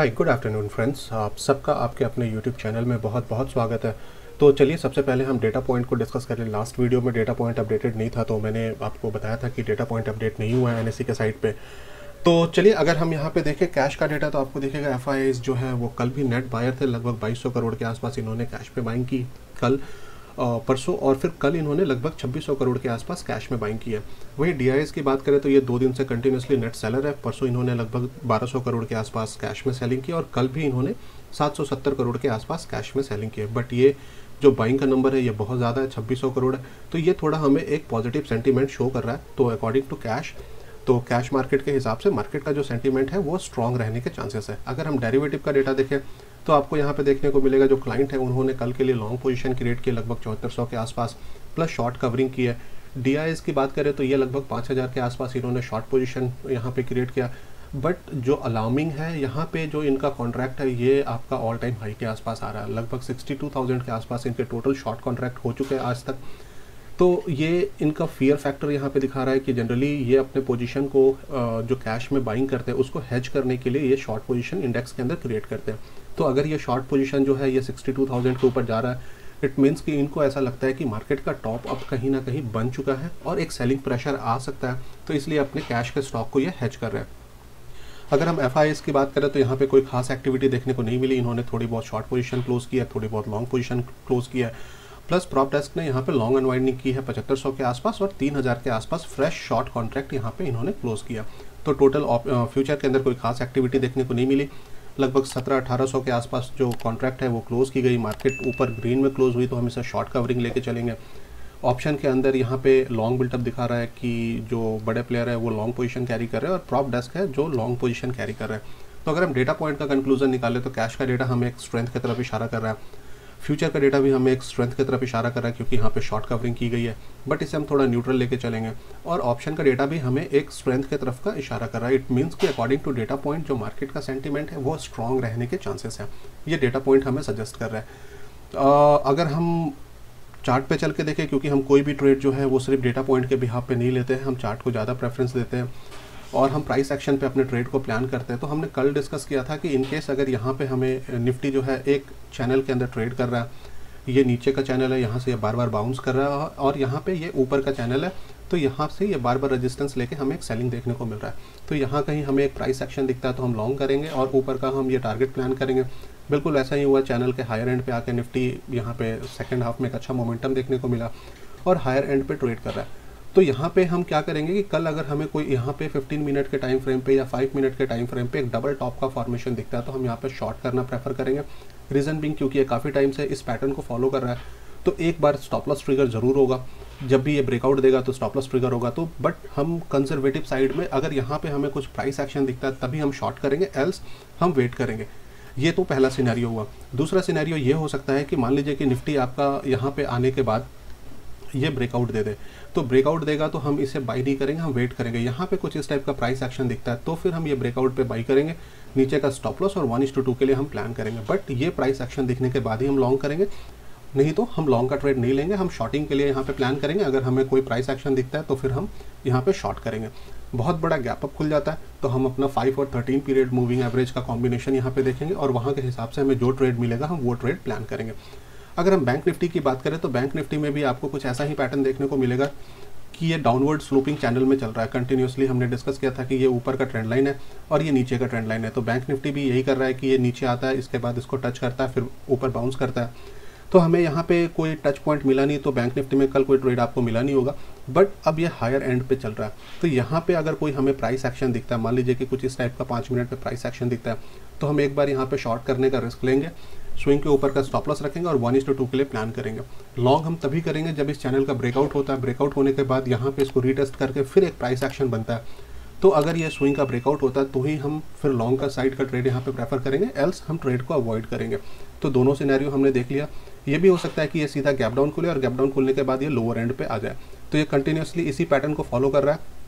Hi good afternoon friends आप सबका आपके अपने यूट्यूब चैनल में बहुत बहुत स्वागत है। तो चलिए, सबसे पहले हम डेटा पॉइंट को डिस्कस करें। लास्ट वीडियो में डेटा पॉइंट अपडेटेड नहीं था तो मैंने आपको बताया था कि डेटा पॉइंट अपडेट नहीं हुआ है एन के साइट पे। तो चलिए, अगर हम यहाँ पे देखें कैश का डेटा तो आपको देखेगा एफ़ जो है, वो कल भी नेट बायर थे, लगभग बाईस करोड़ के आसपास इन्होंने कैश पे बाइंग की कल। परसों और फिर कल इन्होंने लगभग 2600 करोड़ के आसपास कैश में बाइंग किया वहीं डी की बात करें तो ये दो दिन से कंटिन्यूसली नेट सेलर है। परसों इन्होंने लगभग 1200 करोड़ के आसपास कैश में सेलिंग की और कल भी इन्होंने 770 करोड़ के आसपास कैश में सेलिंग की बट ये जो बाइंग का नंबर है, ये बहुत ज़्यादा है, छब्बीस करोड़ है। तो ये थोड़ा हमें एक पॉजिटिव सेंटीमेंट शो कर रहा है। तो अकॉर्डिंग टू कैश तो कैश मार्केट के हिसाब से मार्केट का जो सेंटीमेंट है, वो स्ट्रॉन्ग रहने के चांसेस है। अगर हम डेरिवेटिव का डेटा देखें तो आपको यहाँ पे देखने को मिलेगा जो क्लाइंट है उन्होंने कल के लिए लॉन्ग पोजीशन क्रिएट की लगभग चौहत्तर के आसपास प्लस शॉर्ट कवरिंग की है। डी की बात करें तो ये लगभग पाँच हज़ार के आसपास इन्होंने शॉर्ट पोजिशन यहाँ पे क्रिएट किया। बट जो अलार्मिंग है यहाँ पे जो इनका कॉन्ट्रैक्ट है ये आपका ऑल टाइम हाई के आसपास आ रहा है। लगभग 62,000 के आसपास इनके टोटल शॉर्ट कॉन्ट्रैक्ट हो चुके हैं आज तक। तो ये इनका फियर फैक्टर यहाँ पे दिखा रहा है कि जनरली ये अपने पोजीशन को जो कैश में बाइंग करते हैं उसको हेज करने के लिए ये शॉर्ट पोजीशन इंडेक्स के अंदर क्रिएट करते हैं। तो अगर ये शॉर्ट पोजीशन जो है ये 62,000 के ऊपर जा रहा है इट मीन्स कि इनको ऐसा लगता है कि मार्केट का टॉप अप कहीं ना कहीं बन चुका है और एक सेलिंग प्रेशर आ सकता है तो इसलिए अपने कैश के स्टॉक को ये हैच कर रहे हैं। अगर हम एफ़ की बात करें तो यहाँ पे कोई खास एक्टिविटी देखने को नहीं मिली। इन्होंने थोड़ी बहुत शॉर्ट पोजीशन क्लोज किया थोड़ी बहुत लॉन्ग पोजीशन क्लोज किया प्लस प्रॉप डेस्क ने यहाँ पे लॉन्ग अनवाइंडिंग की है पचहत्तर सौ के आसपास और तीन हज़ार के आसपास फ्रेश शॉर्ट कॉन्ट्रैक्ट यहाँ पे इन्होंने क्लोज किया। तो टोटल फ्यूचर के अंदर कोई खास एक्टिविटी देखने को नहीं मिली। लगभग सत्रह अठारह सौ के आसपास जो कॉन्ट्रैक्ट है, वो क्लोज की गई। मार्केट ऊपर ग्रीन में क्लोज हुई तो हम इसे शॉर्ट कवरिंग लेके चलेंगे। ऑप्शन के अंदर यहाँ पे लॉन्ग बिल्टअप दिखा रहा है कि जो बड़े प्लेयर है, वो लॉन्ग पोजीशन कैरी कर रहे हैं और प्रॉप डेस्क है जो लॉन्ग पोजीशन कैरी कर रहे हैं। तो अगर हम डेटा पॉइंट का कंक्लूजन निकालें तो कैश का डेटा हमें एक स्ट्रेंथ की तरफ़ इशारा कर रहा है। फ्यूचर का डेटा भी हमें एक स्ट्रेंथ की तरफ़ इशारा कर रहा है क्योंकि यहाँ पे शॉर्ट कवरिंग की गई है। बट इसे हम थोड़ा न्यूट्रल लेके चलेंगे। और ऑप्शन का डेटा भी हमें एक स्ट्रेंथ की तरफ़ का इशारा कर रहा है। इट मीन्स कि अकॉर्डिंग टू डेटा पॉइंट जो मार्केट का सेंटीमेंट है, वो स्ट्रॉन्ग रहने के चांसेस हैं। ये डेटा पॉइंट हमें सजेस्ट कर रहा है। अगर हम चार्ट पे चल के देखें, क्योंकि हम कोई भी ट्रेड जो है, वो सिर्फ़ डेटा पॉइंट के बिहाफ पे नहीं लेते हैं। हम चार्ट को ज़्यादा प्रेफरेंस देते हैं। और हम प्राइस एक्शन पे अपने ट्रेड को प्लान करते हैं तो हमने कल डिस्कस किया था कि इन केस अगर यहाँ पे हमें निफ्टी जो है एक चैनल के अंदर ट्रेड कर रहा है, ये नीचे का चैनल है, यहाँ से ये बार बार बाउंस कर रहा है, और यहाँ पे ये ऊपर का चैनल है तो यहाँ से ये बार बार रेजिस्टेंस लेके हमें एक सेलिंग देखने को मिल रहा है। तो यहाँ कहीं हमें एक प्राइस एक्शन दिखता है तो हम लॉन्ग करेंगे और ऊपर का हम ये टारगेट प्लान करेंगे। बिल्कुल ऐसा ही हुआ चैनल के हायर एंड पे आके निफ्टी यहाँ पे सेकेंड हाफ़ में एक अच्छा मोमेंटम देखने को मिला और हायर एंड पे ट्रेड कर रहा है। तो यहाँ पे हम क्या करेंगे कि कल अगर हमें कोई यहाँ पे 15 मिनट के टाइम फ्रेम पे या 5 मिनट के टाइम फ्रेम पे एक डबल टॉप का फॉर्मेशन दिखता है तो हम यहाँ पे शॉर्ट करना प्रेफर करेंगे। रीज़न बिंग क्योंकि ये काफ़ी टाइम से इस पैटर्न को फॉलो कर रहा है तो एक बार स्टॉप लॉस ट्रिगर ज़रूर होगा। जब भी ये ब्रेकआउट देगा तो स्टॉप लॉस ट्रिगर होगा तो बट हम कंजर्वेटिव साइड में अगर यहाँ पे हमें कुछ प्राइस एक्शन दिखता है, तभी हम शॉर्ट करेंगे एल्स हम वेट करेंगे। ये तो पहला सिनेरियो हुआ। दूसरा सिनेरियो ये हो सकता है कि मान लीजिए कि निफ्टी आपका यहाँ पे आने के बाद ये ब्रेकआउट दे दे। तो ब्रेकआउट देगा तो हम इसे बाई नहीं करेंगे, हम वेट करेंगे। यहाँ पे कुछ इस टाइप का प्राइस एक्शन दिखता है तो फिर हम ये ब्रेकआउट पे बाई करेंगे। नीचे का स्टॉप लॉस और वन इस टू टू के लिए हम प्लान करेंगे। बट ये प्राइस एक्शन दिखने के बाद ही हम लॉन्ग करेंगे। नहीं तो हम लॉन्ग का ट्रेड नहीं लेंगे, हम शॉर्टिंग के लिए यहाँ पे प्लान करेंगे। अगर हमें कोई प्राइस एक्शन दिखता है तो फिर हम यहाँ पे शॉर्ट करेंगे। बहुत बड़ा गैप अप खुल जाता है तो हम अपना फाइव और थर्टीन पीरियड मूविंग एवरेज का कॉम्बिनेशन यहाँ पे देखेंगे और वहाँ के हिसाब से हमें जो ट्रेड मिलेगा, हम वो ट्रेड प्लान करेंगे। अगर हम बैंक निफ्टी की बात करें तो बैंक निफ्टी में भी आपको कुछ ऐसा ही पैटर्न देखने को मिलेगा कि ये डाउनवर्ड स्लोपिंग चैनल में चल रहा है। कंटिन्यूसली हमने डिस्कस किया था कि ये ऊपर का ट्रेंड लाइन है और ये नीचे का ट्रेंड लाइन है। तो बैंक निफ्टी भी यही कर रहा है कि ये नीचे आता है, इसके बाद इसको टच करता है, फिर ऊपर बाउंस करता है। तो हमें यहाँ पे कोई टच पॉइंट मिला नहीं तो बैंक निफ्टी में कल कोई ट्रेड आपको मिला नहीं होगा। बट अब ये हायर एंड पे चल रहा है। तो यहाँ पे अगर कोई हमें प्राइस एक्शन दिखता है, मान लीजिए कि कुछ इस टाइप का पाँच मिनट पे प्राइस एक्शन दिखता है तो हम एक बार यहाँ पे शॉर्ट करने का रिस्क लेंगे। स्विंग के ऊपर का स्टॉप लॉस रखेंगे और वन इज़ टू टू के लिए प्लान करेंगे। लॉन्ग हम तभी करेंगे जब इस चैनल का ब्रेकआउट होता है। ब्रेकआउट होने के बाद यहाँ पे इसको रीटेस्ट करके फिर एक प्राइस एक्शन बनता है। तो अगर ये स्विंग का ब्रेकआउट होता है तो ही हम फिर लॉन्ग का साइड का ट्रेड यहाँ पे प्रेफर करेंगे। एल्स हम ट्रेड को अवॉइड करेंगे। तो दोनों सिनेरियो हमने देख लिया। ये भी हो सकता है कि ये सीधा गैप डाउन खुले और गैप डाउन खुलने के बाद ये लोअर एंड पे आ जाए। तो ये कंटिन्यूसली इसी पैटर्न को फॉलो कर रहा है।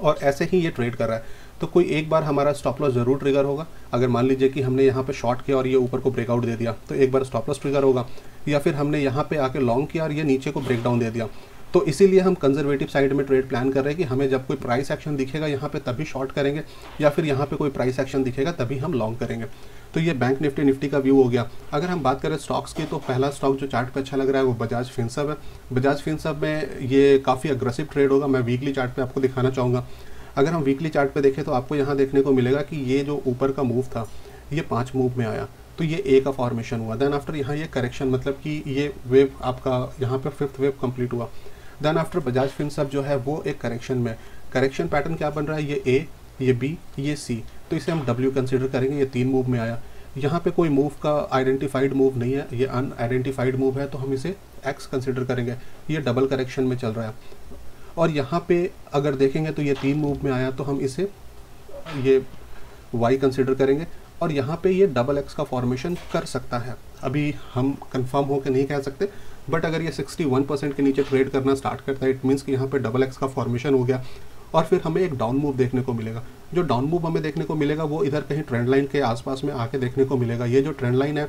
और ऐसे ही ये ट्रेड कर रहा है। तो कोई एक बार हमारा स्टॉप लॉस ज़रूर ट्रिगर होगा। अगर मान लीजिए कि हमने यहाँ पे शॉर्ट किया और ये ऊपर को ब्रेकआउट दे दिया तो एक बार स्टॉप लॉस ट्रिगर होगा। या फिर हमने यहाँ पे आके लॉन्ग किया और ये नीचे को ब्रेकडाउन दे दिया। तो इसीलिए हम कंजर्वेटिव साइड में ट्रेड प्लान कर रहे हैं कि हमें जब कोई प्राइस एक्शन दिखेगा, यहाँ पे तभी शॉर्ट करेंगे, या फिर यहाँ पे कोई प्राइस एक्शन दिखेगा, तभी हम लॉन्ग करेंगे। तो ये बैंक निफ्टी निफ्टी का व्यू हो गया। अगर हम बात करें स्टॉक्स की तो पहला स्टॉक जो चार्ट पे अच्छा लग रहा है, वो बजाज फिनसब है। बजाज फिनसब में ये काफ़ी अग्रेसिव ट्रेड होगा। मैं वीकली चार्ट पे आपको दिखाना चाहूँगा। अगर हम वीकली चार्ट पे देखें तो आपको यहाँ देखने को मिलेगा कि ये जो ऊपर का मूव था, ये पाँच मूव में आया। तो ये ए का फॉर्मेशन हुआ। देन आफ्टर यहाँ ये करेक्शन मतलब कि ये वेव आपका, यहाँ पर फिफ्थ वेव कंप्लीट हुआ। देन आफ्टर बजाज फिनसब जो है, वो एक करेक्शन में करेक्शन पैटर्न क्या बन रहा है? ये ए ये बी ये सी तो इसे हम डब्ल्यू कंसिडर करेंगे, ये तीन मूव में आया। यहाँ पे कोई मूव का आइडेंटिफाइड मूव नहीं है, ये अन आइडेंटिफाइड मूव है तो हम इसे एक्स कंसिडर करेंगे। ये डबल करेक्शन में चल रहा है। और यहाँ पे अगर देखेंगे तो ये तीन मूव में आया तो हम इसे, ये वाई कंसिडर करेंगे। और यहाँ पे ये डबल एक्स का फॉर्मेशन कर सकता है। अभी हम कंफर्म होकर नहीं कह सकते बट अगर ये 61 परसेंट के नीचे ट्रेड करना स्टार्ट करता है इट मीन्स कि यहाँ पे डबल एक्स का फॉर्मेशन हो गया। और फिर हमें एक डाउन मूव देखने को मिलेगा। जो डाउन मूव हमें देखने को मिलेगा, वो इधर कहीं ट्रेंड लाइन के आसपास में आके देखने को मिलेगा। ये जो ट्रेंड लाइन है,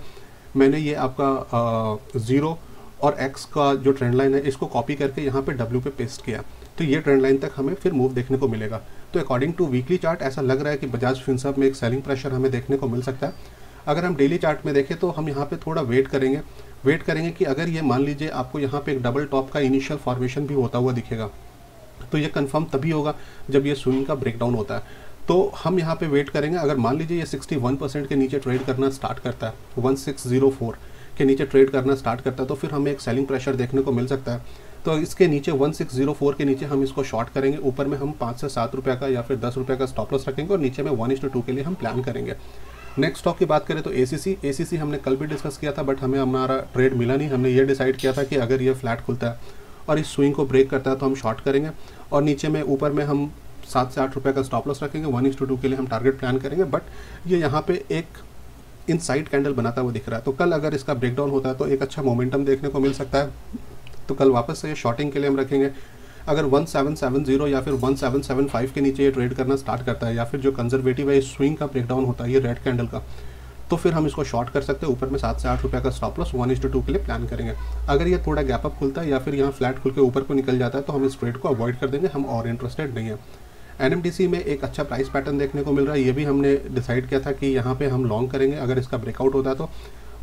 मैंने ये आपका ज़ीरो और एक्स का जो ट्रेंड लाइन है, इसको कॉपी करके यहाँ पे डब्ल्यू पे पेस्ट किया। तो ये ट्रेंड लाइन तक हमें फिर मूव देखने को मिलेगा। तो अकॉर्डिंग टू वीकली चार्ट ऐसा लग रहा है कि बजाज फिनसब में एक सेलिंग प्रेशर हमें देखने को मिल सकता है। अगर हम डेली चार्ट में देखें तो हम यहाँ पे थोड़ा वेट करेंगे। वेट करेंगे कि अगर ये मान लीजिए आपको यहाँ पे एक डबल टॉप का इनिशियल फॉर्मेशन भी होता हुआ दिखेगा तो ये कंफर्म तभी होगा जब ये स्विंग का ब्रेकडाउन होता है। तो हम यहाँ पे वेट करेंगे, अगर मान लीजिए ये 61 परसेंट के नीचे ट्रेड करना स्टार्ट करता है 1604 के नीचे ट्रेड करना स्टार्ट करता है तो फिर हमें एक सेलिंग प्रेशर देखने को मिल सकता है। तो इसके नीचे 1604 के नीचे हम इसको शॉर्ट करेंगे, ऊपर में हम पाँच से सात रुपये का या फिर दस रुपये का स्टॉप लॉस रखेंगे और नीचे में वन के लिए हम प्लान करेंगे। नेक्स्ट स्टॉक की बात करें तो ए सी सी हमने कल भी डिस्कस किया था बट हमें हमारा ट्रेड मिला नहीं। हमने ये डिसाइड किया था कि अगर ये फ्लैट खुलता है और इस स्विंग को ब्रेक करता है तो हम शॉर्ट करेंगे और नीचे में ऊपर में हम सात से आठ रुपये का स्टॉप लॉस रखेंगे। वन इस टू के लिए हम टारगेट प्लान करेंगे बट ये यहाँ पे एक इन साइड कैंडल बनाता हुआ दिख रहा है। तो कल अगर इसका ब्रेकडाउन होता है तो एक अच्छा मोमेंटम देखने को मिल सकता है। तो कल वापस से शॉर्टिंग के लिए हम रखेंगे। अगर 1770 या फिर 1775 के नीचे ये ट्रेड करना स्टार्ट करता है या फिर जो कंजर्वेटिव है स्विंग का ब्रेकडाउन होता है, ये रेड कैंडल का तो फिर हम इसको शॉर्ट कर सकते हैं। ऊपर में सात से आठ रुपये का stop loss one is to के लिए प्लान करेंगे। अगर ये थोड़ा गैप अप खुलता है या फिर यहाँ फ्लैट खुल के ऊपर को निकल जाता है तो हम इस ट्रेड को अवॉइड कर देंगे। हम और इंटरेस्टेड नहीं है। एन में एक अच्छा प्राइस पैटर्न देखने को मिल रहा है। ये भी हमने डिसाइड किया था कि यहाँ पे हम लॉन्ग करेंगे। अगर इसका ब्रेकआउट होता है तो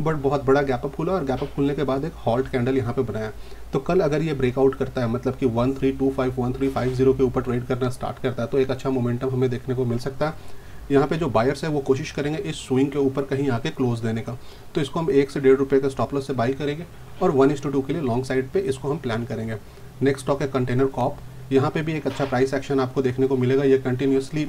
बट बहुत बड़ा गैप अप खुला और गैप अप खुलने के बाद एक हॉल्ट कैंडल यहाँ पे बनाया। तो कल अगर ये ब्रेकआउट करता है मतलब कि one three two five one three five zero के ऊपर ट्रेड करना स्टार्ट करता है तो एक अच्छा मोमेंटम हमें देखने को मिल सकता है। यहाँ पे जो बायर्स है, वो कोशिश करेंगे इस स्विंग के ऊपर कहीं आके क्लोज देने का। तो इसको हम एक से डेढ़ रुपये का स्टॉप लॉस से बाई करेंगे और वन इस टू टू के लिए लॉन्ग साइड पे इसको हम प्लान करेंगे। नेक्स्ट स्टॉक है कंटेनर कॉप यहाँ पे भी एक अच्छा प्राइस एक्शन आपको देखने को मिलेगा। ये कंटिन्यूसली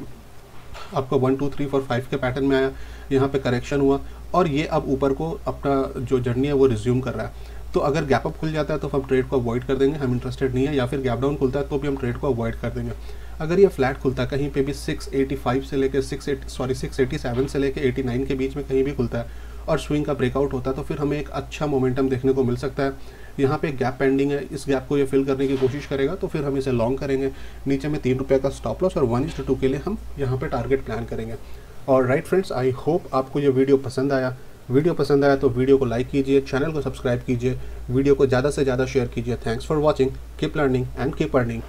आपको one two three four five के पैटर्न में आया। यहाँ पे करेक्शन हुआ और ये अब ऊपर को अपना जो जर्नी है वो रिज्यूम कर रहा है। तो अगर गैप अप खुल जाता है तो हम ट्रेड को अवॉइड कर देंगे, हम इंटरेस्टेड नहीं है, या फिर गैप डाउन खुलता है तो भी हम ट्रेड को अवॉइड कर देंगे। अगर ये फ्लैट खुलता है, कहीं पे भी 685 से लेकर सिक्स सॉरी 687 से लेकर 89 के बीच में कहीं भी खुलता है और स्विंग का ब्रेकआउट होता है तो फिर हमें एक अच्छा मोमेंटम देखने को मिल सकता है। यहाँ पे गैप पेंडिंग है, इस गैप को ये फिल करने की कोशिश करेगा तो फिर हम इसे लॉन्ग करेंगे। नीचे में तीन रुपये का स्टॉप लॉस और वन इस टू के लिए हम यहाँ पे टारगेट प्लान करेंगे। और राइट फ्रेंड्स आई होप आपको ये वीडियो पसंद आया। वीडियो पसंद आया तो वीडियो को लाइक कीजिए चैनल को सब्सक्राइब कीजिए वीडियो को ज़्यादा से ज़्यादा शेयर कीजिए। Thanks for watching keep learning and keep earning